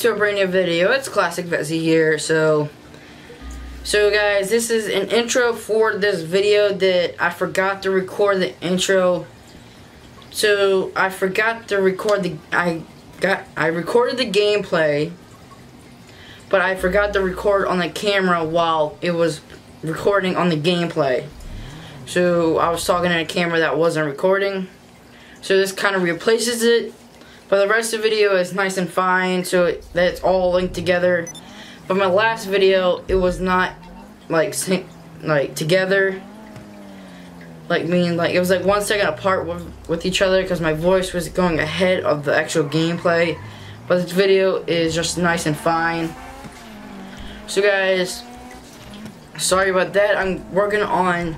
to a brand new video. It's Classic Vezy here. So, so guys, this is an intro for this video that I forgot to record the intro. So I forgot to record the I got I recorded the gameplay, but I forgot to record on the camera while it was recording on the gameplay. So I was talking in a camera that wasn't recording. So this kind of replaces it. But the rest of the video is nice and fine, so it, that's all linked together. But my last video, it was not like like together. Like mean like it was like one second apart with with each other because my voice was going ahead of the actual gameplay. But this video is just nice and fine. So guys, sorry about that. I'm working on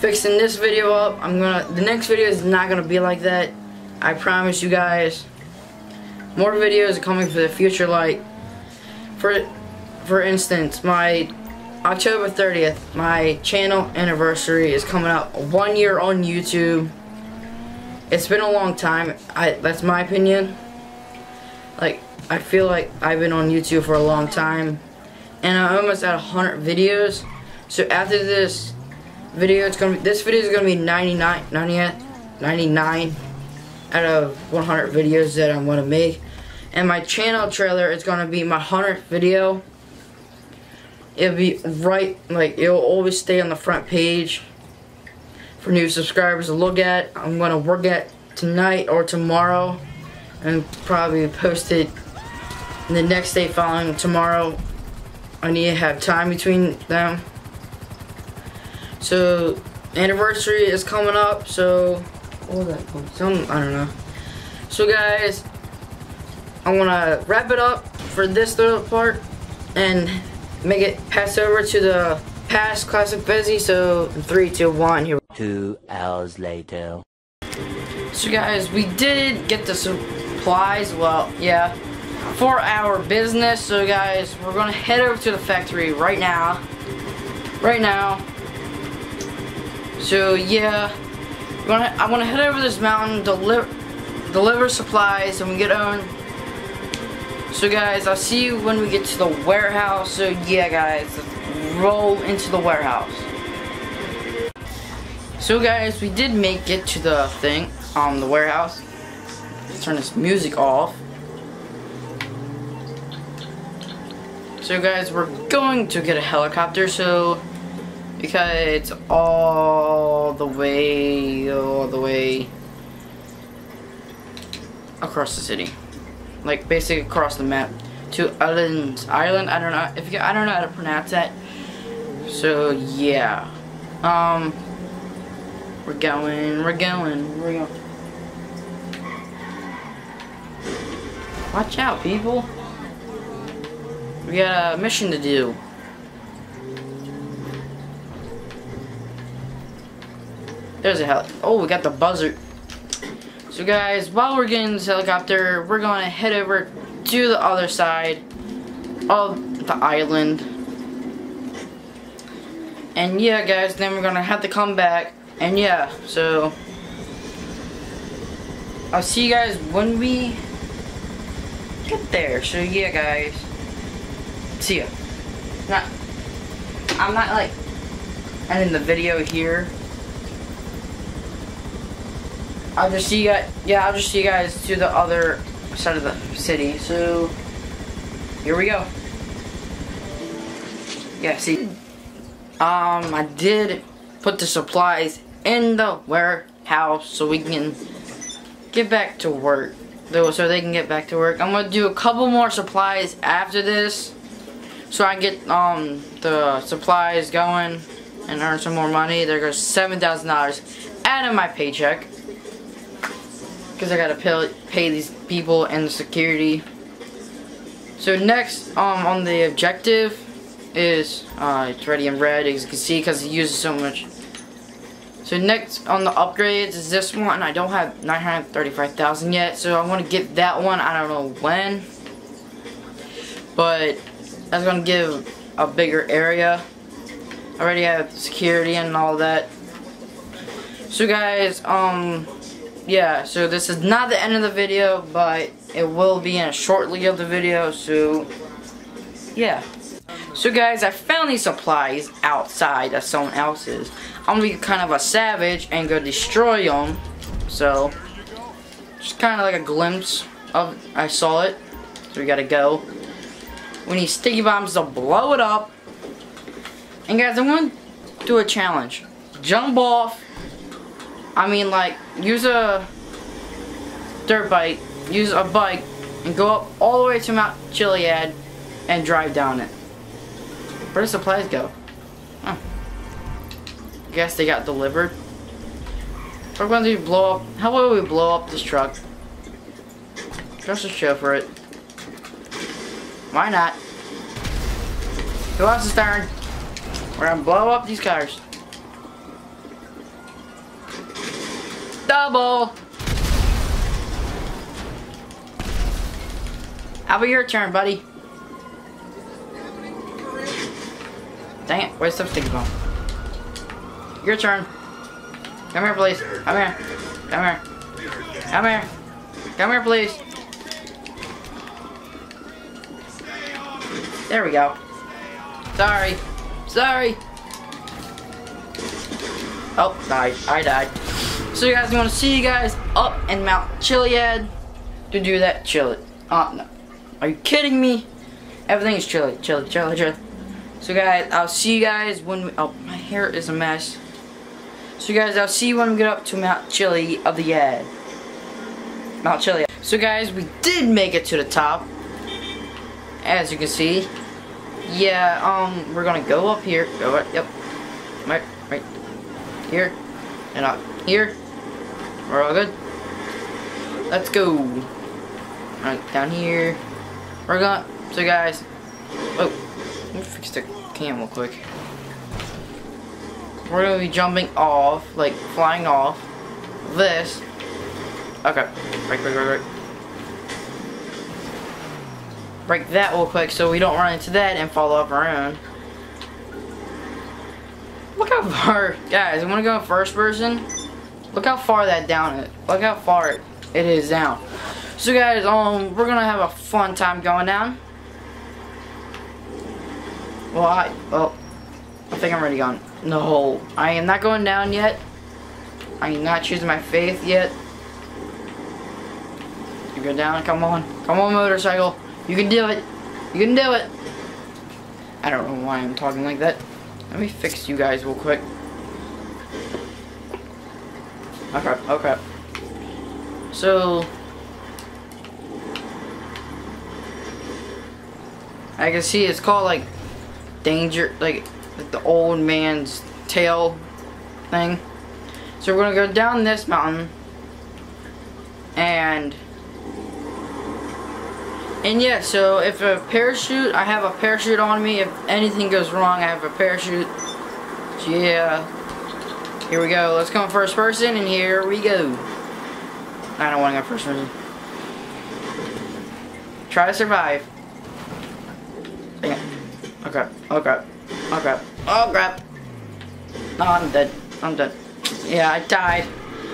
fixing this video up. I'm gonna the next video is not gonna be like that. I promise you guys. More videos are coming for the future like for for instance my October 30th my channel anniversary is coming up one year on YouTube. It's been a long time I that's my opinion. Like I feel like I've been on YouTube for a long time and I'm almost at 100 videos. So after this video it's gonna be this video is gonna be 99 99 99 out of 100 videos that I'm gonna make. And my channel trailer is gonna be my 100th video. It'll be right like it'll always stay on the front page for new subscribers to look at. I'm gonna work at tonight or tomorrow and probably post it the next day following tomorrow. I need to have time between them. So anniversary is coming up so what was that some I don't know so guys I want to wrap it up for this little part and make it pass over to the past classic Vezy so three two one here Two hours later. So guys, we did get the supplies, well, yeah, for our business. So guys, we're gonna head over to the factory right now. Right now. So yeah, gonna, I wanna head over this mountain, deliver, deliver supplies, and we get on. So guys, I'll see you when we get to the warehouse. So yeah guys, roll into the warehouse. So guys, we did make it to the thing, um, the warehouse. Let's turn this music off. So guys, we're going to get a helicopter, so, because it's all the way, all the way across the city. Like, basically across the map to Island, Island, I don't know, if you, I don't know how to pronounce that. So, yeah. Um, we're going, we're going, we're going. Watch out, people. We got a mission to do. There's a heli. Oh, we got the buzzard. So guys, while we're getting this helicopter, we're going to head over to the other side of the island. And yeah, guys, then we're going to have to come back. And yeah, so I'll see you guys when we get there. So yeah, guys, see ya. Not, I'm not like ending the video here. I'll just see you guys, yeah, I'll just see you guys to the other side of the city. So, here we go. Yeah, see, um, I did put the supplies in the warehouse so we can get back to work. So they can get back to work. I'm gonna do a couple more supplies after this, so I can get um the supplies going and earn some more money. There goes seven thousand dollars out of my paycheck because I gotta pay, pay these people and the security. So next, um, on the objective is uh, it's ready in red as you can see because it uses so much. So next on the upgrades is this one. I don't have 935,000 yet, so I want to get that one. I don't know when, but that's gonna give a bigger area. I already have security and all that. So guys, um, yeah, so this is not the end of the video, but it will be in a shortly of the video, so yeah. So guys, I found these supplies outside of someone else's. I'm gonna be kind of a savage and go destroy them. So, just kind of like a glimpse of, I saw it. So we gotta go. We need sticky bombs to blow it up. And guys, I'm gonna do a challenge. Jump off. I mean like, use a dirt bike, use a bike, and go up all the way to Mount Chiliad and drive down it. Where did supplies go? Huh. Guess they got delivered. We're going to blow up. How will we blow up this truck? Just to show for it. Why not? Who else's turn? We're gonna blow up these cars. Double! How about your turn, buddy? Dang it, where's the sticky? Your turn. Come here, please. Come here. Come here. Come here. Come here, please. There we go. Sorry. Sorry. Oh, died. I died. So you guys want to see you guys up in Mount Chiliad to do that chili. Uh, no. Are you kidding me? Everything is chili, chili, chili, chili. So guys, I'll see you guys when we, oh, my hair is a mess. So guys, I'll see you when we get up to Mount Chili of the Yad. Mount Chili. So guys, we did make it to the top. As you can see. Yeah, um, we're gonna go up here. Go right, yep. Right, right. Here. And up here. We're all good. Let's go. Right, down here. We're going so guys. Oh, let me fix the cam real quick. We're gonna be jumping off, like flying off this. Okay, right, right, right, right. Break that real quick so we don't run into that and fall off our own. Look how far, guys, I'm gonna go first person. Look how far that down is. Look how far it is down. So guys, um, we're gonna have a fun time going down. Well, I, well, I think I'm ready going. No, I am not going down yet. I am not choosing my faith yet. You go down, come on. Come on, motorcycle. You can do it. You can do it. I don't know why I'm talking like that. Let me fix you guys real quick. Okay, okay. So, I can see it's called like danger, like, like the old man's tail thing. So we're gonna go down this mountain and and yeah, so if a parachute, I have a parachute on me. If anything goes wrong, I have a parachute. Yeah, here we go. Let's go first person, and here we go. I don't want to go first person. Try to survive. Okay, okay, okay, okay. Oh crap. No, I'm dead. I'm dead. Yeah, I died.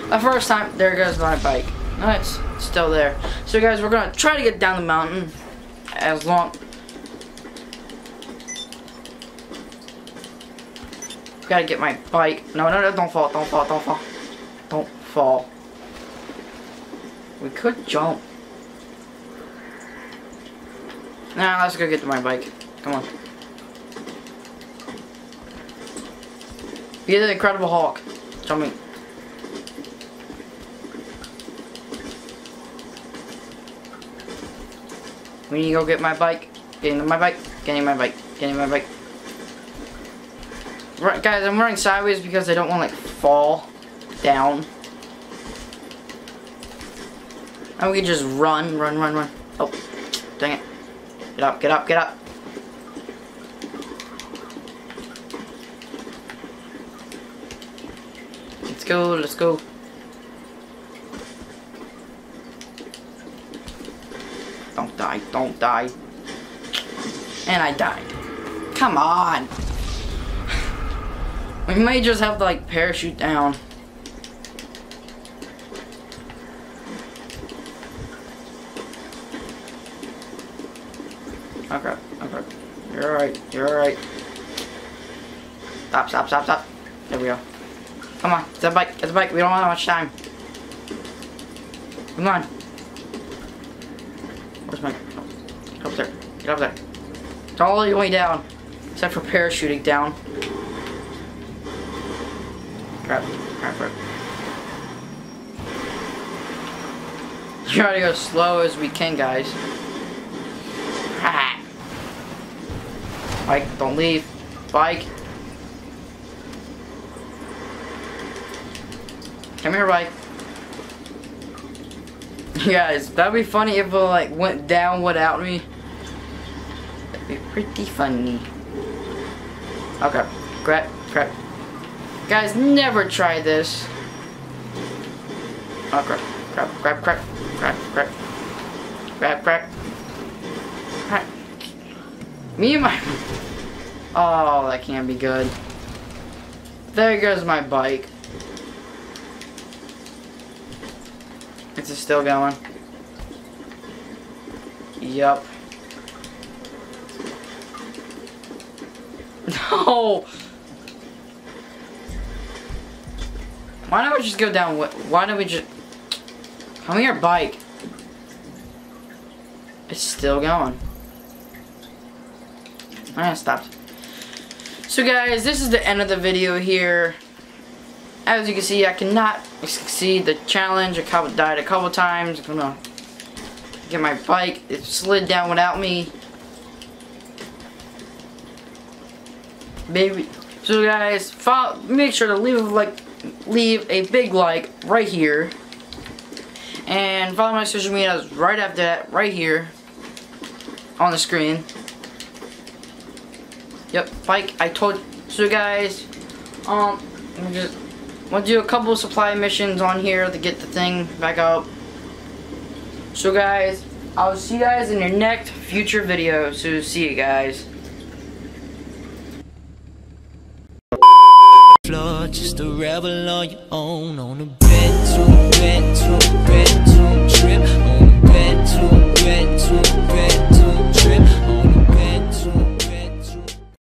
The first time, there goes my bike. No, it's still there. So guys, we're gonna try to get down the mountain as long. Gotta get my bike. No, no, no, don't fall, don't fall, don't fall. Don't fall. We could jump. Nah, let's go get to my bike. Come on. Be the Incredible Hulk. Jumping. We need to go get my bike. Getting my bike. Getting my bike. Getting my bike. Right, guys, I'm running sideways because I don't want to like fall down. And we can just run, run, run, run. Oh, dang it. Get up, get up, get up. Let's go, let's go. Don't die, don't die. And I died. Come on. We may just have to like parachute down. Oh crap, oh crap. You're alright, you're alright. Stop, stop, stop, stop. There we go. Come on, get the bike, get the bike. We don't have much time. Come on. Where's my... Get up there, get up there. It's all the way down. Except for parachuting down. Crap. Crap, crap. Try to go slow as we can, guys. Ah. Bike, don't leave. Bike. Come here, bike. Guys, that'd be funny if it like went down without me. That'd be pretty funny. Okay. Crap, crap. Guys, never try this. Oh crap, crap, crap, crap, crap, crap, crap, crap. crap. Me and my... Oh, that can't be good. There goes my bike. It's still going? Yup. No! Why don't we just go down? Why don't we just... Come here, bike. It's still going. I stopped. So guys, this is the end of the video here. As you can see, I cannot succeed the challenge. I couple, died a couple times. I'm gonna get my bike. It slid down without me. Maybe. So guys, follow, make sure to leave a like, leave a big like right here, and follow my social media right after that, right here on the screen. Yep, bike. I told. So guys, um, I'm just want to do a couple supply missions on here to get the thing back up. So guys, I'll see you guys in your next future video. So see you guys. floor, just to revel on your own. On a bed to a bed to a bed to trip. On a bed to a bed to a bed to a trip.